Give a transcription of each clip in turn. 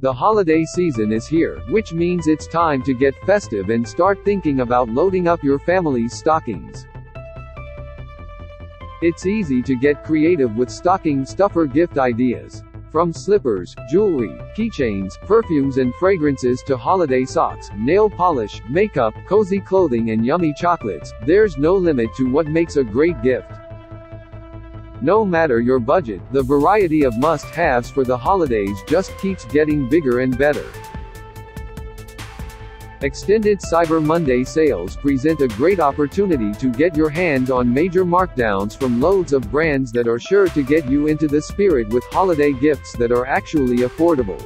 The holiday season is here, which means it's time to get festive and start thinking about loading up your family's stockings. It's easy to get creative with stocking stuffer gift ideas. From slippers, jewelry, keychains, perfumes and fragrances to holiday socks, nail polish, makeup, cozy clothing and yummy chocolates, there's no limit to what makes a great gift. No matter your budget, the variety of must-haves for the holidays just keeps getting bigger and better. Extended Cyber Monday sales present a great opportunity to get your hands on major markdowns from loads of brands that are sure to get you into the spirit with holiday gifts that are actually affordable.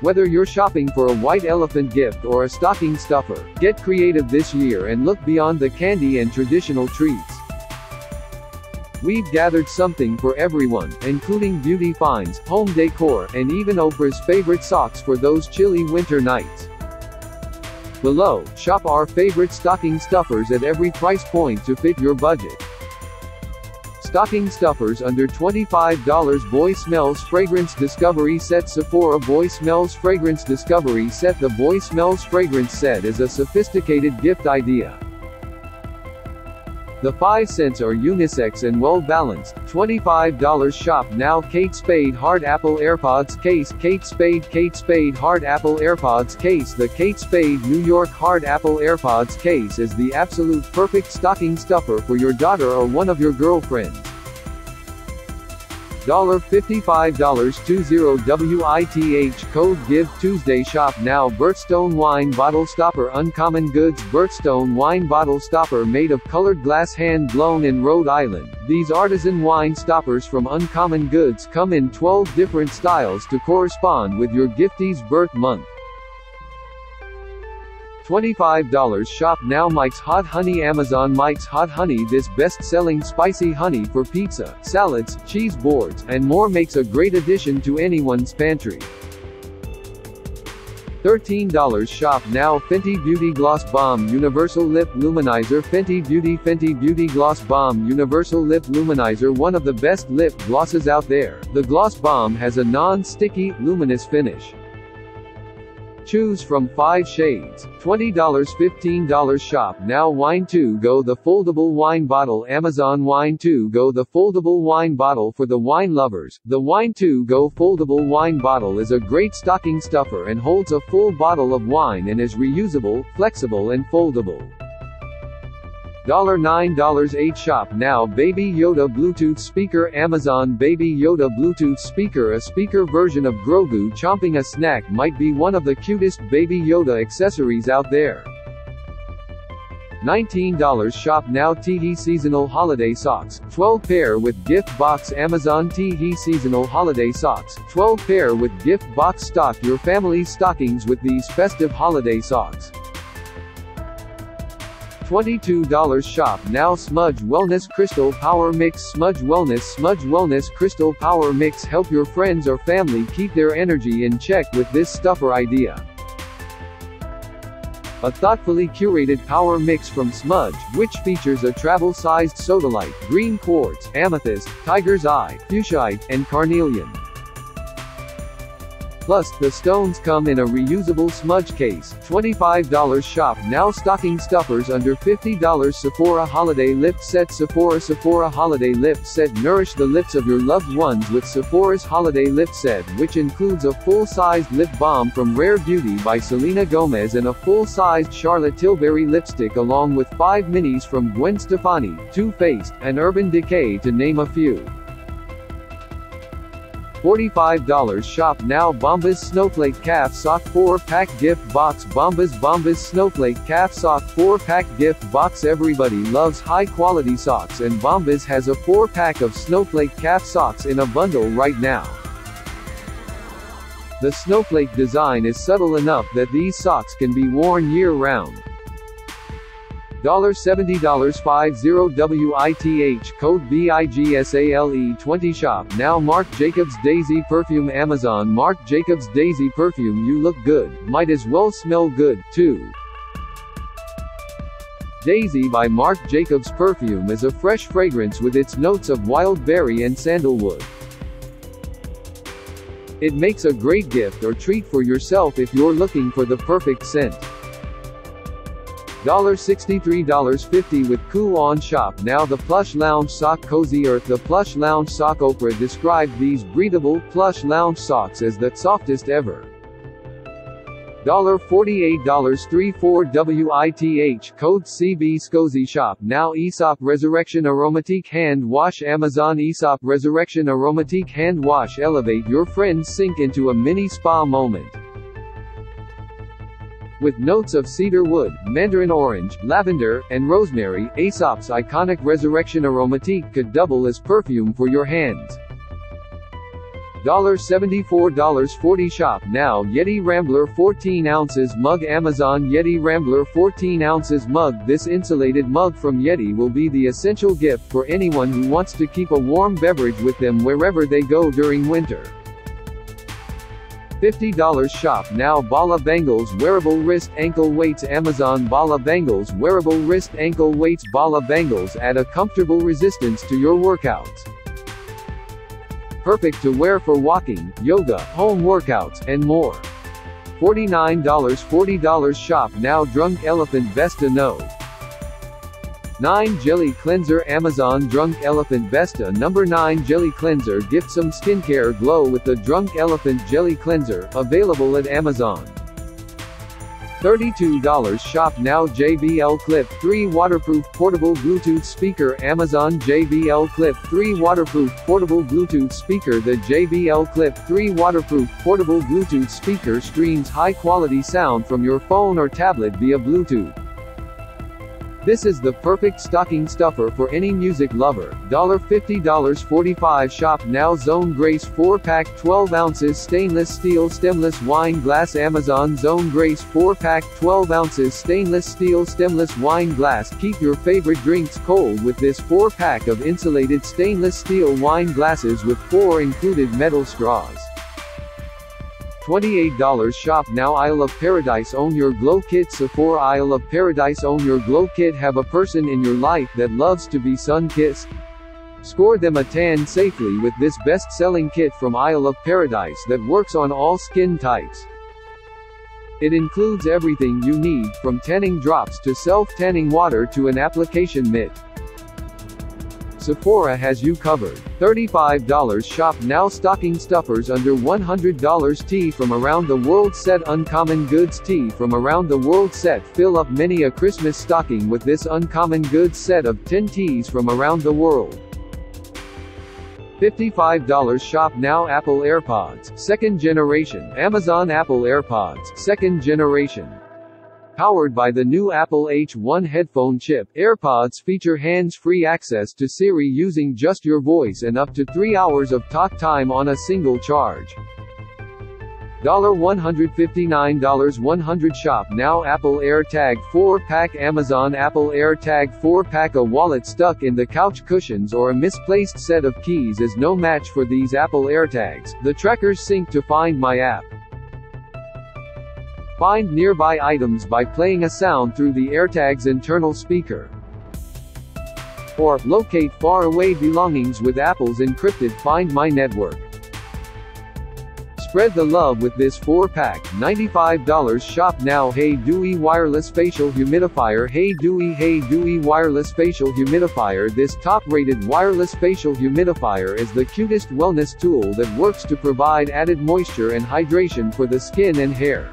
Whether you're shopping for a white elephant gift or a stocking stuffer, get creative this year and look beyond the candy and traditional treats. We've gathered something for everyone, including beauty finds, home decor, and even Oprah's favorite socks for those chilly winter nights. Below, shop our favorite stocking stuffers at every price point to fit your budget. Stocking stuffers under $25 Boy Smells Fragrance Discovery Set Sephora Boy Smells Fragrance Discovery Set The Boy Smells Fragrance Set is a sophisticated gift idea. The 5 scents are unisex and well balanced. $25 shop now Kate Spade Hard Apple AirPods Case Kate Spade Kate Spade Hard Apple AirPods Case The Kate Spade New York Hard Apple AirPods Case is the absolute perfect stocking stuffer for your daughter or one of your girlfriends. $55.20 code GIVE Tuesday shop now Birthstone wine bottle stopper uncommon goods Birthstone wine bottle stopper made of colored glass hand blown in Rhode Island. These artisan wine stoppers from Uncommon Goods come in 12 different styles to correspond with your giftee's birth month. $25 Shop now Mike's Hot Honey Amazon Mike's Hot Honey This best-selling spicy honey for pizza, salads, cheese boards, and more makes a great addition to anyone's pantry. $13 Shop now Fenty Beauty Gloss Bomb Universal Lip Luminizer Fenty Beauty Fenty Beauty Gloss Bomb Universal Lip Luminizer One of the best lip glosses out there, the Gloss Bomb has a non-sticky, luminous finish. Choose from 5 shades. $20 $15 shop now Wine 2 Go The foldable wine bottle Amazon Wine 2 Go The foldable wine bottle for the wine lovers. The Wine 2 Go foldable wine bottle is a great stocking stuffer and holds a full bottle of wine and is reusable, flexible and foldable. $9 8 Shop now Baby Yoda Bluetooth speaker Amazon Baby Yoda Bluetooth speaker A speaker version of Grogu chomping a snack might be one of the cutest Baby Yoda accessories out there. $19 Shop now Teehee Seasonal Holiday Socks, 12 pair with gift box Amazon Teehee Seasonal Holiday Socks, 12 pair with gift box stock your family's stockings with these festive holiday socks. $22 shop now Smudge Wellness Crystal Power Mix Smudge Wellness Smudge Wellness Crystal Power Mix help your friends or family keep their energy in check with this stuffer idea. A thoughtfully curated power mix from Smudge, which features a travel-sized sodalite, green quartz, amethyst, tiger's eye, fuchsite, and carnelian. Plus, the stones come in a reusable smudge case. $25 shop now stocking stuffers under $50 Sephora Holiday Lip Set Sephora Sephora Holiday Lip Set Nourish the lips of your loved ones with Sephora's Holiday Lip Set which includes a full-sized lip balm from Rare Beauty by Selena Gomez and a full-sized Charlotte Tilbury lipstick along with 5 minis from Gwen Stefani, Too Faced, and Urban Decay to name a few. $45 Shop now Bombas Snowflake Calf Sock 4-Pack Gift Box Bombas Bombas Snowflake Calf Sock 4-Pack Gift Box Everybody loves high-quality socks and Bombas has a 4-pack of Snowflake Calf Socks in a bundle right now. The snowflake design is subtle enough that these socks can be worn year-round. $70 50 WITH code BIGSALE 20 shop. Now Marc Jacobs Daisy perfume Amazon. Marc Jacobs Daisy perfume you look good. Might as well smell good too. Daisy by Marc Jacobs perfume is a fresh fragrance with its notes of wild berry and sandalwood. It makes a great gift or treat for yourself if you're looking for the perfect scent. $63.50 with Cool On Shop. Now the Plush Lounge Sock Cozy Earth. The Plush Lounge Sock Oprah described these breathable, plush lounge socks as the softest ever. $48.34 WITH code CB SCOZY Shop. Now Aesop Resurrection Aromatique Hand Wash. Amazon Aesop Resurrection Aromatique Hand Wash. Elevate your friend's sink into a mini spa moment. With notes of cedar wood, mandarin orange, lavender, and rosemary, Aesop's iconic Resurrection Aromatique could double as perfume for your hands. $74.40 Shop now Yeti Rambler 14 ounces mug Amazon Yeti Rambler 14 ounces mug This insulated mug from Yeti will be the essential gift for anyone who wants to keep a warm beverage with them wherever they go during winter. $50 Shop now Bala Bangles Wearable Wrist Ankle Weights Amazon Bala Bangles Wearable Wrist Ankle Weights Bala Bangles add a comfortable resistance to your workouts perfect to wear for walking, yoga, home workouts, and more. $49 $40 Shop now Drunk Elephant Beste No. 9 Jelly Cleanser Amazon Drunk Elephant Beste Number 9 Jelly Cleanser Gift some skincare glow with the Drunk Elephant Jelly Cleanser, available at Amazon. $32 Shop now JBL Clip 3 Waterproof Portable Bluetooth Speaker Amazon JBL Clip 3 Waterproof Portable Bluetooth Speaker The JBL Clip 3 Waterproof Portable Bluetooth Speaker streams high-quality sound from your phone or tablet via Bluetooth. This is the perfect stocking stuffer for any music lover. $50 45 Shop now Zone Grace 4 pack 12 ounces stainless steel stemless wine glass Amazon Zone Grace 4 pack 12 ounces stainless steel stemless wine glass Keep your favorite drinks cold with this 4 pack of insulated stainless steel wine glasses with 4 included metal straws. $28 Shop now Isle of Paradise Own your glow kit Sephora Isle of Paradise Own your glow kit Have a person in your life that loves to be sun-kissed? Score them a tan safely with this best-selling kit from Isle of Paradise that works on all skin types. It includes everything you need, from tanning drops to self-tanning water to an application mitt. Sephora has you covered. $35 Shop now stocking stuffers under $100 tea from around the world set Uncommon Goods tea from around the world set Fill up many a Christmas stocking with this Uncommon Goods set of 10 teas from around the world. $55 Shop now Apple AirPods, second generation, Amazon Apple AirPods, second generation. Powered by the new Apple H1 headphone chip, AirPods feature hands-free access to Siri using just your voice and up to 3 hours of talk time on a single charge. $159 100 Shop now Apple AirTag 4-pack Amazon Apple AirTag 4-pack A wallet stuck in the couch cushions or a misplaced set of keys is no match for these Apple AirTags. The trackers sync to Find My app. Find nearby items by playing a sound through the AirTag's internal speaker. Or, locate far-away belongings with Apple's encrypted Find My network. Spread the love with this 4-pack, $95 shop now HeyDewy Wireless Facial Humidifier Hey Dewey HeyDewy HeyDewy Wireless Facial Humidifier This top-rated wireless facial humidifier is the cutest wellness tool that works to provide added moisture and hydration for the skin and hair.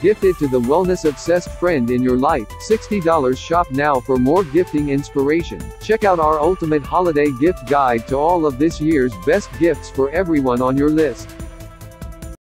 Gift it to the wellness-obsessed friend in your life. $60 Shop now for more gifting inspiration. Check out our ultimate holiday gift guide to all of this year's best gifts for everyone on your list.